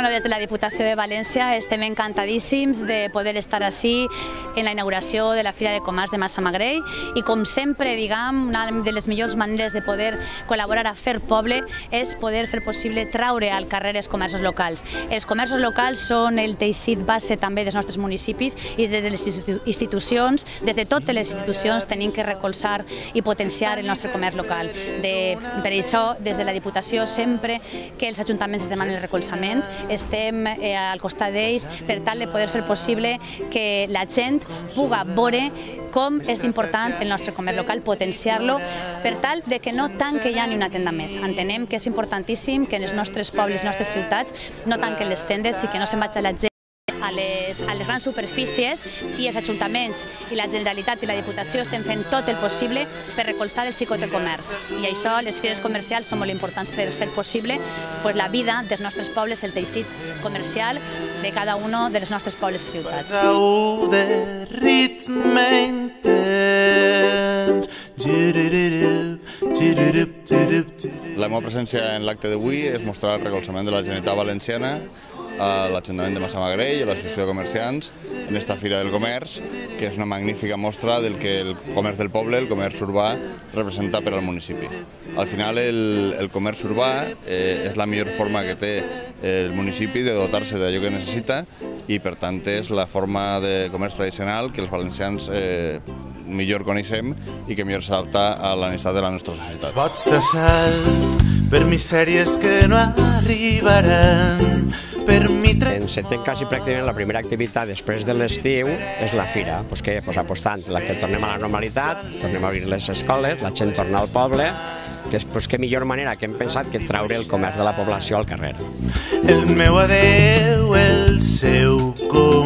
Bueno, desde la Diputació de València estem encantadíssims de poder estar així en la inauguració de la Fira de Comerç de Massamagrell i com sempre, diguem, una de les millors maneres de poder col·laborar a fer poble és poder fer possible traure al carrer els comerços locals. Els comerços locals són el teixit base també dels nostres municipis i des de les institucions, des de totes les institucions tenim que recolzar i potenciar el nostre comerç local. De, per això, des de la Diputació, sempre que els ajuntaments es demanen el recolzament, estem eh, al costat d'ells per tal de poder fer possible que la gent puga veure com és important el nostre comerç local, potenciar-lo per tal de que no tanque ja ni una tenda més. Entenem que és importantíssim que en els nostres pobles, les nostres ciutats, no tanquen les tendes i que no se'n vagi la gent a les, a les grans superfícies i els ajuntaments i la Generalitat i la Diputació estem fent tot el possible per recolzar el xicot de comerç. I això, les fires comercials són molt importants per fer possible pues, la vida dels nostres pobles, el teixit comercial de cada un dels nostres pobles i ciutats. de ritme intens La meva presència en l'acte d'avui és mostrar el recolzament de la Generalitat Valenciana a l'Ajuntament de Massamagrell, a l'Associació de Comerciants, en esta Fira del Comerç, que és una magnífica mostra del que el comerç del poble, el comerç urbà, representa per al municipi. Al final, el, el comerç urbà eh, és la millor forma que té el municipi de dotar-se d'allò que necessita i, per tant, és la forma de comerç tradicional que els valencians eh, millor coneixem i que millor s'adapta a la necessitat de la nostra societat. Pots de sal per misèries que no arribaran per mi... Encetem quasi pràcticament la primera activitat després de l'estiu és la fira, pues que pues apostant la que tornem a la normalitat, tornem a obrir les escoles, la gent torna al poble, que és pues, que millor manera que hem pensat que traure el comerç de la població al carrer. El meu adeu, el seu cor